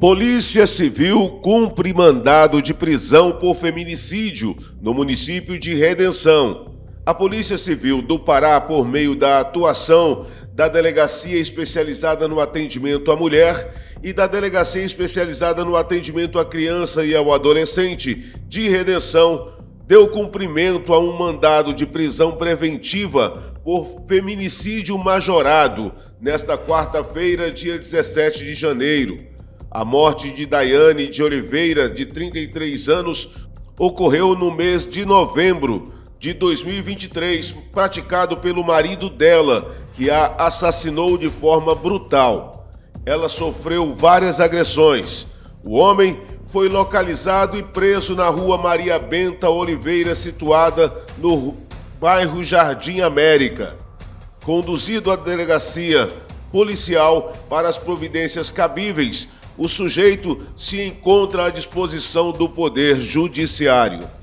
Polícia Civil cumpre mandado de prisão por feminicídio no município de Redenção. A Polícia Civil do Pará, por meio da atuação da Delegacia Especializada no Atendimento à Mulher e da Delegacia Especializada no Atendimento à Criança e ao Adolescente de Redenção, deu cumprimento a um mandado de prisão preventiva por feminicídio majorado nesta quarta-feira, dia 17 de janeiro. A morte de Daiane de Oliveira, de 33 anos, ocorreu no mês de novembro de 2023, praticado pelo marido dela, que a assassinou de forma brutal. Ela sofreu várias agressões. O homem foi localizado e preso na rua Maria Benta Oliveira, situada no bairro Jardim América. Conduzido à delegacia policial para as providências cabíveis, o sujeito se encontra à disposição do Poder Judiciário.